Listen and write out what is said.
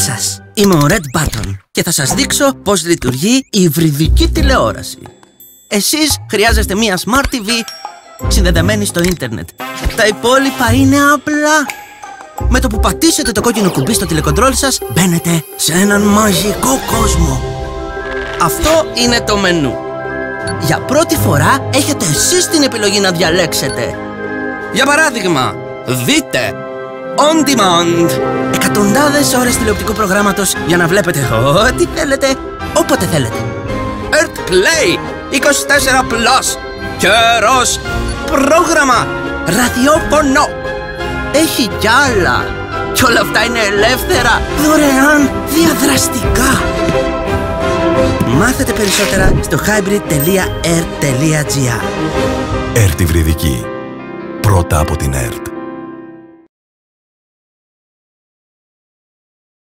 σας, είμαι ο Red Button και θα σας δείξω πώς λειτουργεί η υβριδική τηλεόραση. Εσείς χρειάζεστε μία Smart TV συνδεδεμένη στο ίντερνετ. Τα υπόλοιπα είναι απλά. Με το που πατήσετε το κόκκινο κουμπί στο τηλεκοντρόλ σας, μπαίνετε σε έναν μαγικό κόσμο. Αυτό είναι το μενού. Για πρώτη φορά έχετε εσείς την επιλογή να διαλέξετε. Για παράδειγμα, δείτε On Demand. Εκατοντάδες ώρες τηλεοπτικού προγράμματος για να βλέπετε ό,τι θέλετε, όποτε θέλετε. Earth Play 24 Plus. Καιρός. Πρόγραμμα. Ραδιόφωνο. Έχει κι άλλα. Κι όλα αυτά είναι ελεύθερα, δωρεάν, διαδραστικά. Μάθετε περισσότερα στο hybrid.air.gr ΕΡΤ Πρώτα από την ΕΡΤ.